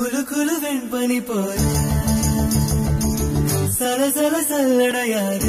குலு குலு வெண்பனி போல சல சல சல்லடையாக